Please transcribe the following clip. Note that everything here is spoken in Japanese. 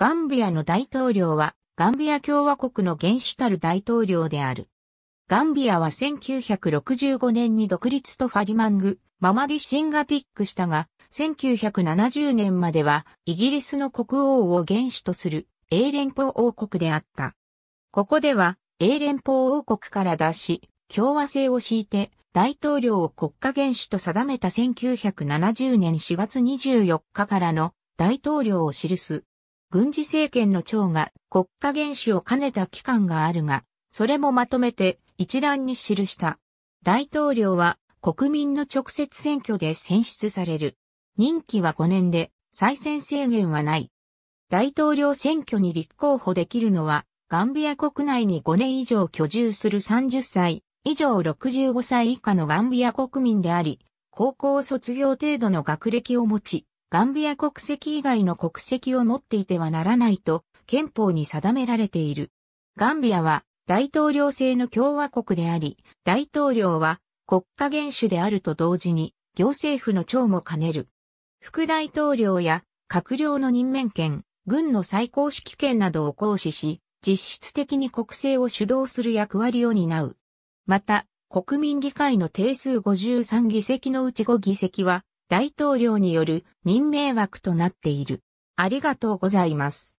ガンビアの大統領は、ガンビア共和国の元首たる大統領である。ガンビアは1965年に独立とファリマング、ママディシンガティックしたが、1970年まではイギリスの国王を元首とする英連邦王国であった。ここでは英連邦王国から脱し、共和制を敷いて大統領を国家元首と定めた1970年4月24日からの大統領を記す。軍事政権の長が国家元首を兼ねた期間があるが、それもまとめて一覧に記した。大統領は国民の直接選挙で選出される。任期は5年で再選制限はない。大統領選挙に立候補できるのは、ガンビア国内に5年以上居住する30歳以上65歳以下のガンビア国民であり、高校卒業程度の学歴を持ち、ガンビア国籍以外の国籍を持っていてはならないと憲法に定められている。ガンビアは大統領制の共和国であり、大統領は国家元首であると同時に行政府の長も兼ねる。副大統領や閣僚の任命権、軍の最高指揮権などを行使し、実質的に国政を主導する役割を担う。また、国民議会の定数53議席のうち5議席は大統領による任命枠となっている。ありがとうございます。